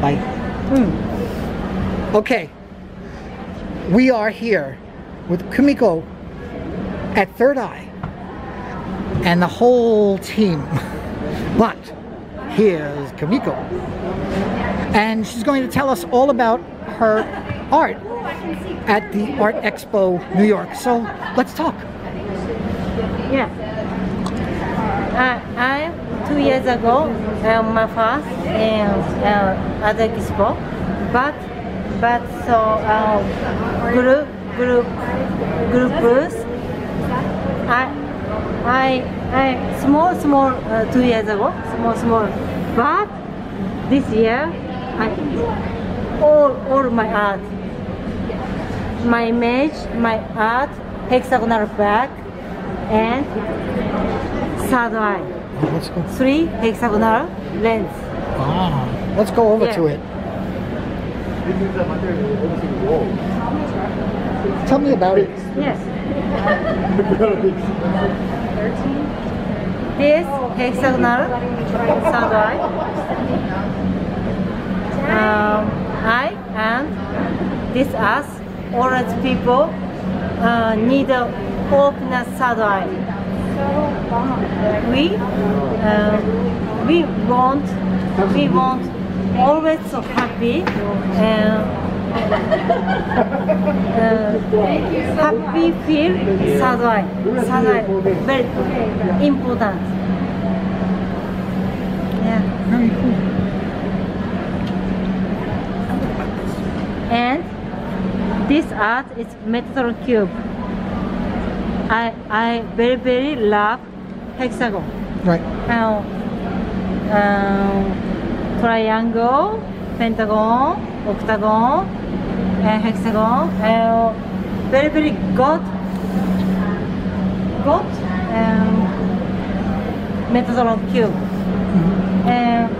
Bye. うん Okay. We are here with Kumiko at Third Eye and the whole team. But here's Kumiko. And she's going to tell us all about her art at the Artexpo New York. So let's talk. Yeah. Uh, I, I two years ago, um, my first uh, Artexpo, but but so um, group group group booth. I I I small small uh, two years ago, small small, but this year I all all my art, my image, my art, hexagonal back, and third eye. Let's go. Three hexagonal lens. Ah, let's go over Yeah. to it. Tell me about it. Yes. This hexagonal third eye. Um, I and this us, orange people, uh, need a open a third eye. We uh, we want we want always so happy and uh, happy feel. Third eye very important. Yeah. And this art is metal cube. I I very very love hexagon. Right. Now, um, triangle, pentagon, octagon, and hexagon. And very very good, good um, Metatron cube. And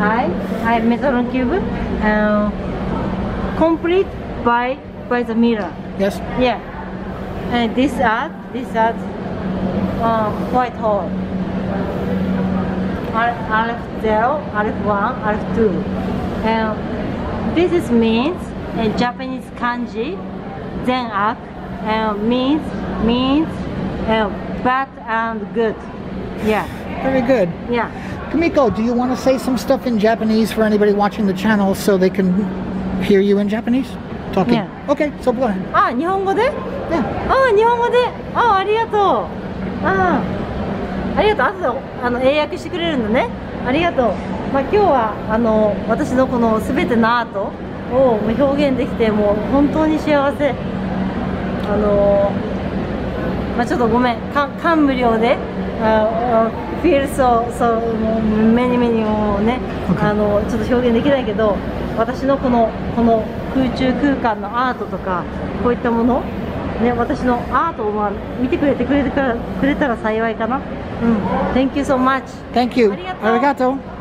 I I Metatron cube. Um, complete by by the mirror. Yes. Yeah. And this art, this art, uh, quite hard. Alpha zero, Alpha one, Alpha two. And this is means in Japanese kanji, zen up, and means means uh, bad and good. Yeah, Very good. yeah. Kumiko, do you want to say some stuff in Japanese for anybody watching the channel so they can hear you in Japanese? Talking. Yeah. Okay, so go ahead. あ、日本語で？Yeah. あ、日本語で。あ、ありがとう。あありがとう。後であの英訳してくれるんだね。ありがとう、まあ、今日はあの私のこの全てのアートを表現できてもう本当に幸せ。あのまあ、ちょっとごめん。か感無量で。ああ feel so so もう目に目にもね.あのちょっと表現できないけど私のこのこの空中空間のアートとかこういったものね私のアートをまあ見てくれてくれてくれたら幸いかなうん Thank you so much Thank you. ありがとう Arigato.